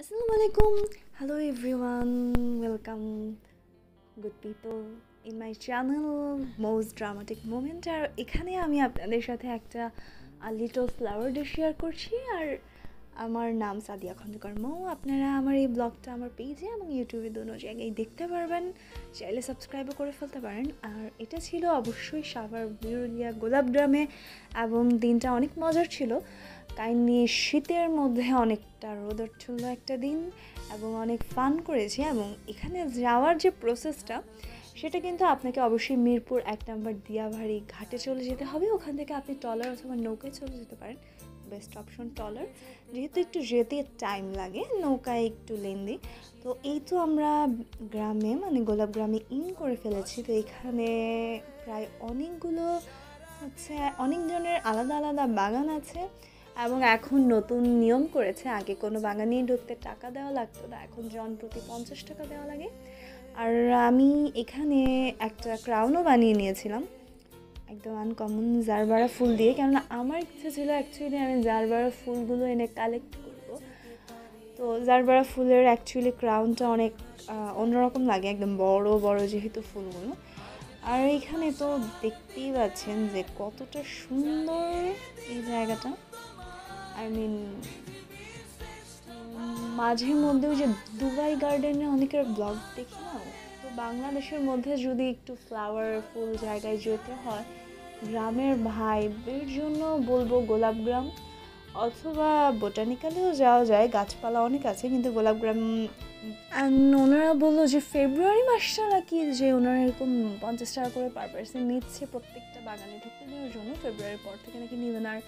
Assalamu alaikum. Hello everyone. Welcome, good people, in my channel Most Dramatic Moment. আর এখানে আমি আপনাদের সাথে একটা লিটল ফ্লাওয়ার ডে শেয়ার করছি আর আমার নাম সাদিয়া খন্দকার মৌ। আপনারা আমার এই ব্লগটা আমার পেজে এবং ইউটিউবে দুটো জায়গায় দেখতে পারবেন। চাইলে সাবস্ক্রাইবও করে ফেলতে পারেন। আর এটা ছিল অবশ্যই সাভার বিরুলিয়া গোলাপগ্রামে এবং দিনটা অনেক মজার ছিল। কাইন্ডলি শীতের মধ্যে অনেকটা রোদর ছিল একটা দিন এবং অনেক ফান করেছি এবং এখানে যাওয়ার যে প্রসেসটা সেটা কিন্তু আপনাকে অবশ্যই মিরপুর এক নম্বর দিয়াভাড়ি ঘাটে চলে যেতে হবে। ওখান থেকে আপনি টলার অথবা নৌকায় চলে যেতে পারেন। বেস্ট অপশন টলার যেহেতু একটু যেতে টাইম লাগে, নৌকায় একটু লেন্দি। তো এই তো আমরা গ্রামে মানে গোলাপ গ্রামে ইন করে ফেলেছি। তো এখানে প্রায় অনেকগুলো হচ্ছে, অনেক ধরনের আলাদা আলাদা বাগান আছে এবং এখন নতুন নিয়ম করেছে। আগে কোনো বাগানে ঢুকতে টাকা দেওয়া লাগতো না, এখন জন প্রতি পঞ্চাশ টাকা দেওয়া লাগে। আর আমি এখানে একটা ক্রাউনও বানিয়ে নিয়েছিলাম। একদম আনকমন জারবারা ফুল দিয়ে। কেননা আমার ইচ্ছা ছিল অ্যাকচুয়ালি আমি জারবারা ফুলগুলো এনে কালেক্ট করব। তো জারবারা ফুলের অ্যাকচুয়ালি ক্রাউনটা অনেক অন্যরকম লাগে, একদম বড় বড় যেহেতু ফুলগুলো। আর এখানে তো দেখতেই পাচ্ছেন যে কতটা সুন্দর এই জায়গাটা। আই মিন মাঝে মধ্যে ওই যে দুবাই গার্ডেনে অনেকের ব্লগ দেখি না? বাংলাদেশের মধ্যে যদি একটু ফ্লাওয়ার ফুল জায়গায় যেতে হয়, গ্রামের ভাইবের জন্য বলব গোলাপ গ্রাম, অথবা বোটানিক্যালেও যাওয়া যায়, গাছপালা অনেক আছে, কিন্তু গোলাপ গ্রাম ওনারা বলল যে ফেব্রুয়ারি মাসটা নাকি যে ওনারা এরকম পঞ্চাশ টাকা করে পার পার্সেন্ট নিচ্ছে প্রত্যেকটা বাগানে ঢুকতে দেওয়ার জন্য, ফেব্রুয়ারির পর থেকে নাকি নেবেন। আর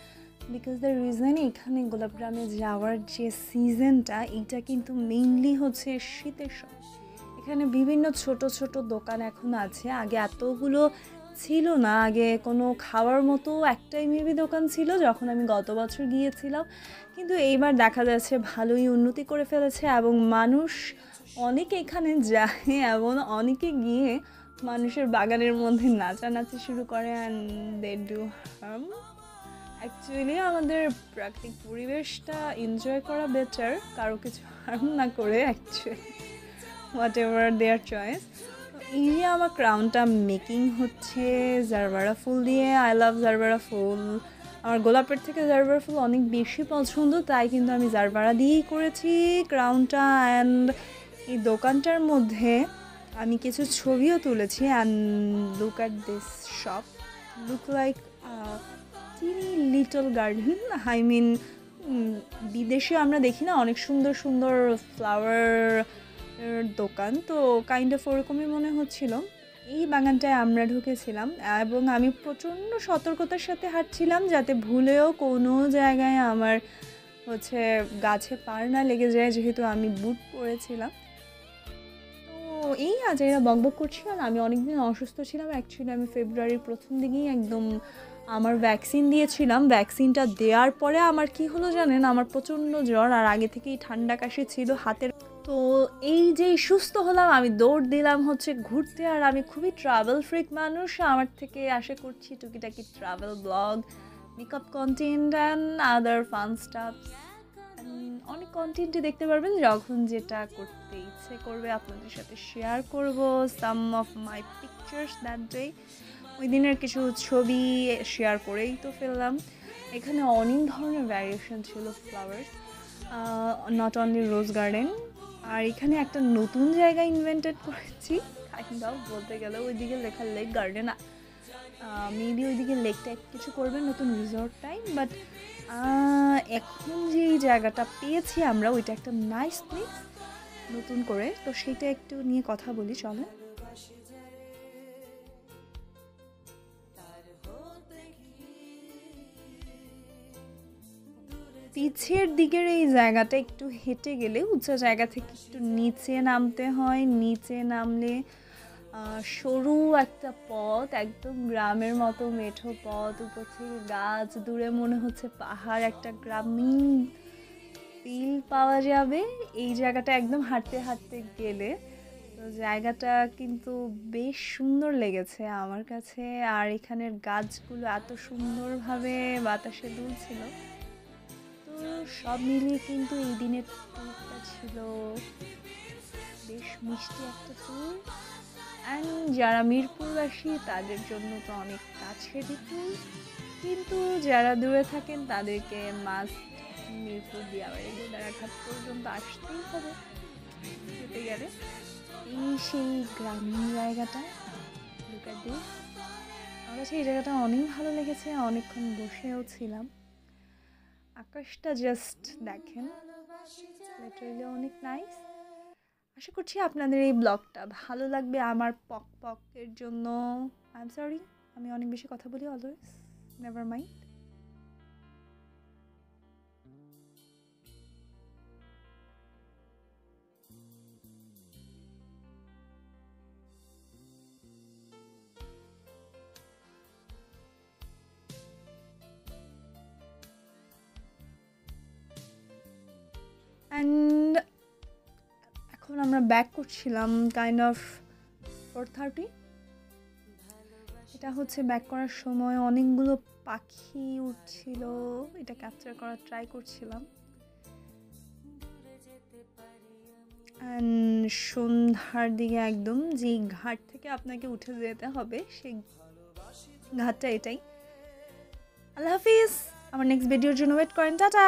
বিকজ দ্য রিজন এখানে গোলাপগ্রামে যাওয়ার যে সিজনটা এইটা কিন্তু মেইনলি হচ্ছে শীতের সময়। এখানে বিভিন্ন ছোট ছোট দোকান এখন আছে। আগে এতগুলো ছিল না। আগে কোনো খাওয়ার মতো একটাই মেবি দোকান ছিল যখন আমি গত বছর গিয়েছিলাম। কিন্তু এইবার দেখা যাচ্ছে ভালোই উন্নতি করে ফেলেছে এবং মানুষ অনেকে এখানে যায় এবং অনেকে গিয়ে মানুষের বাগানের মধ্যে নাচানাচি শুরু করে and they do harm actually আমাদের প্রাকৃতিক পরিবেশটা এনজয় করা বেটার কারও কিছু হার্ম না করে actually whatever their choice এই যে আমার ক্রাউনটা মেকিং হচ্ছে জারবারা ফুল দিয়ে। আই লাভ জারবারা ফুল। আমার গোলাপের থেকে জারবারা ফুল অনেক বেশি পছন্দ, তাই কিন্তু আমি জারবারা দিয়েই করেছি ক্রাউনটা অ্যান্ড এই দোকানটার মধ্যে আমি কিছু ছবিও তুলেছি। And look at this shop look like tiny little garden I mean বিদেশে আমরা দেখি না, অনেক সুন্দর সুন্দর ফ্লাওয়ার দোকান, তো কাইন্ড অফ ওরকমই মনে হচ্ছিল। এই বাগানটায় আমরা ঢুকেছিলাম এবং আমি প্রচণ্ড সতর্কতার সাথে হাঁটছিলাম যাতে ভুলেও কোনো জায়গায় আমার হচ্ছে গাছে পার না লেগে যায়, যেহেতু আমি বুট পরেছিলাম। তো এই আজ এরা বকবক করছিলাম আমি অনেকদিন অসুস্থ ছিলাম। অ্যাকচুয়ালি আমি ফেব্রুয়ারির প্রথম দিকেই একদম আমার ভ্যাকসিন দিয়েছিলাম। ভ্যাকসিনটা দেওয়ার পরে আমার কি হলো জানেন? আমার প্রচণ্ড জ্বর আর আগে থেকেই ঠান্ডা কাশি ছিল হাতের তো এই যে সুস্থ হলাম, আমি দৌড় দিলাম হচ্ছে ঘুরতে, আর আমি খুবই ট্রাভেল ফ্রিক মানুষ। আমার থেকে আশা করছি টুকিটাকি travel blog makeup content and other fun stuffs অনেক কন্টেন্টই দেখতে পারবেন যখন যেটা করতে ইচ্ছে করবে আপনাদের সাথে শেয়ার করব। Some of my pictures that day ওই দিনের কিছু ছবি শেয়ার করেই তো ফেললাম। এখানে অনেক ধরনের ভ্যারিয়েশন ছিল flowers not only rose garden আর এখানে একটা নতুন জায়গা ইনভেন্টেড করেছি। কাইন্ড অফ বলতে গেলে ওইদিকে লেখা লেক গার্ডেন মেবি ওইদিকে লেকটা কিছু করবে, নতুন রিসর্ট টাইম বাট এখন যে জায়গাটা পেয়েছি আমরা, ওইটা একটা নাইস প্লেস নতুন করে। তো সেইটা একটু নিয়ে কথা বলি চলো পিছের দিকের এই জায়গাটা একটু হেঁটে গেলে, উঁচা জায়গা থেকে একটু নিচে নামতে হয়। নিচে নামলে সরু একটা পথ, একদম গ্রামের মতো মেঠো পথ, উপর থেকে গাছ, দূরে মনে হচ্ছে পাহাড়, একটা গ্রামীণ ফিল পাওয়া যাবে। এই জায়গাটা একদম হাঁটতে হাঁটতে গেলে, তো জায়গাটা কিন্তু বেশ সুন্দর লেগেছে আমার কাছে। আর এখানের গাছগুলো এত সুন্দরভাবে বাতাসে দুলছিল। সব মিলিয়ে কিন্তু এই দিনের ট্যুরটা ছিল বেশ মিষ্টি একটা ট্যুর অ্যান্ড যারা মিরপুরবাসী, তাদের জন্য তো অনেক কাছের ট্যুর কিন্তু যারা দূরে থাকেন, তাদেরকে মাস্ট মিরপুর দিয়াবাড়ি গোদারাঘাট পর্যন্ত আসতেই হবে। যেতে গেলে এই সেই গ্রামীণ জায়গাটা আমার কাছে এই জায়গাটা অনেক ভালো লেগেছে। অনেকক্ষণ বসেও ছিলাম। আকাশটা জাস্ট দেখেন অনেক নাইস আশা করছি আপনাদের এই ব্লগটা ভালো লাগবে, আমার পক পকের জন্য। আই এম সরি আমি অনেক বেশি কথা বলি অলওয়েজ নেভার মাইন্ড আমরা ব্যাক করছিলাম কাইন্ড অফ ফোর থার্টি এটা হচ্ছে ব্যাক করার সময় অনেকগুলো পাখি উঠছিল, এটা ক্যাপচার করার ট্রাই করছিলাম। সন্ধ্যার দিকে একদম যে ঘাট থেকে আপনাকে উঠে যেতে হবে, সেই ঘাটটা এটাই। আল্লাহ হাফিজ, আমার নেক্সট ভিডিওর জন্য ওয়েট করেন, টাটা!